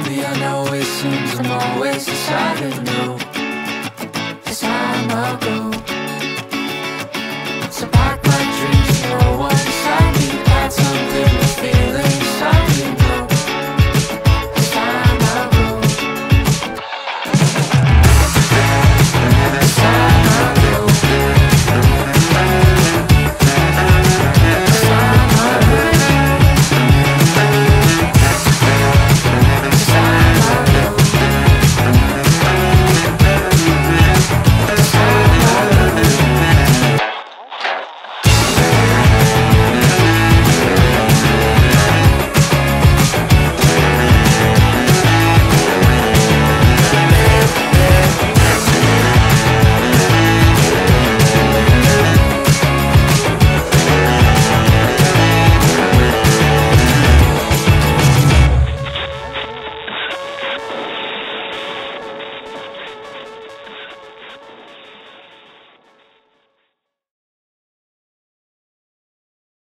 Maybe I know it seems I'm always decided no.